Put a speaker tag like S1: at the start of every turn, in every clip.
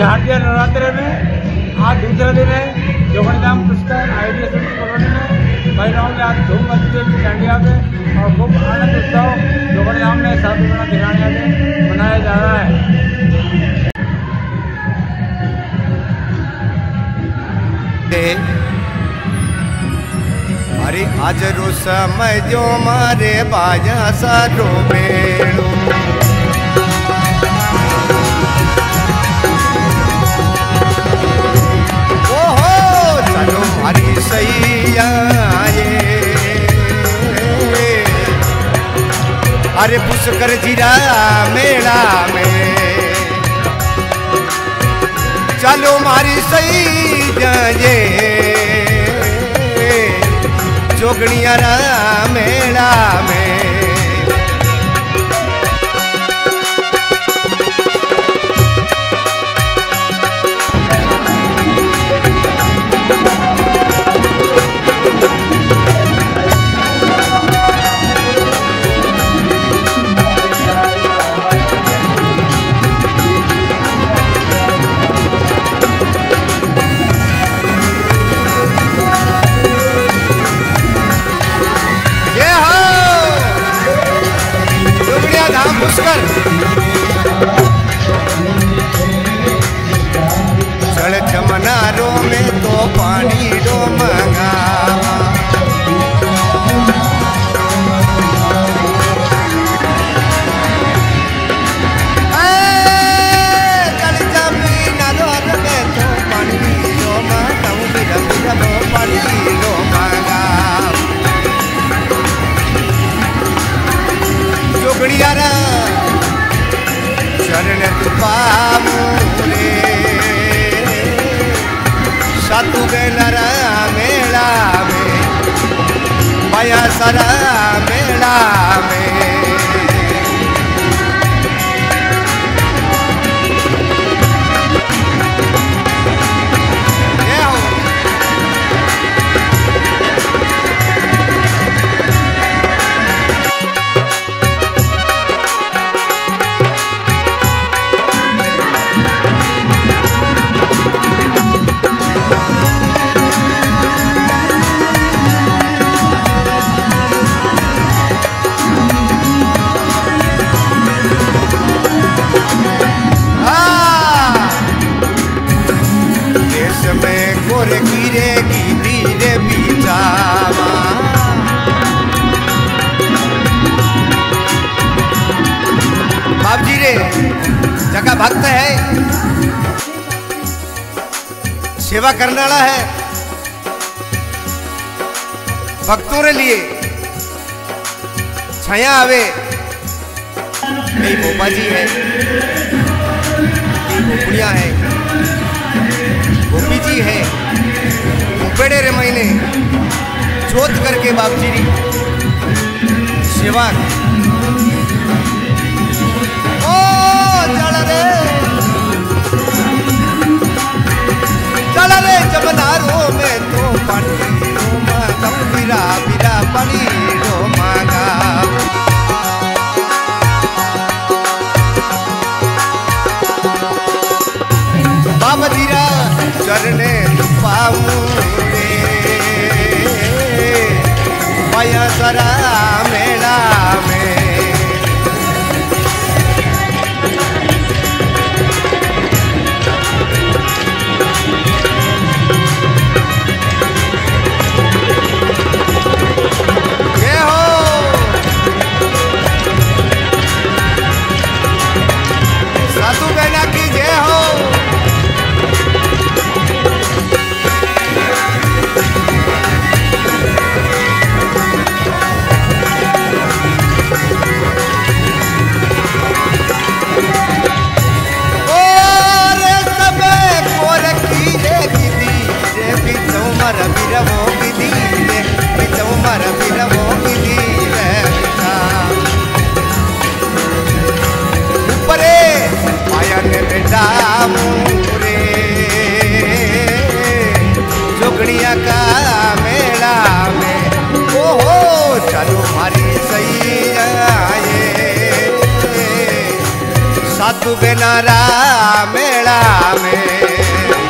S1: शारदीय नवरात्र में, आज दूसरा दिन है जोगणधाम पुष्कर आयोजित कॉलोनी में महिलाओं ने आज धूम मस्ती बच्चे चांडिया में, और खूब आनंद उत्सव जोगणधाम में साधु बना दिखाने में मनाया जा रहा है।
S2: अरे आज रो जो मारे बाजा सा रो बेड़ो अरे पुष्कर जीरा मेला में। चलो मारी सही जे जोगनिया मेला में। चढ़ चमनारो में तो पानी डो मंगावा ए, चढ़ गणर मेला में बया सरा भक्त है। सेवा करने वाला है। भक्तों के लिए छाया आवे। नहीं बोपा जी है। की गोपड़िया है। गोपी जी है। उपेड़े रे महीने जोत करके बाप जी सेवा चरणे पाऊँ माया सरा में चलो मारी सही आए। साधु बिना मेला में।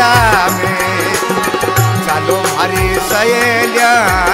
S2: मेला चालो मारी सहेलिया।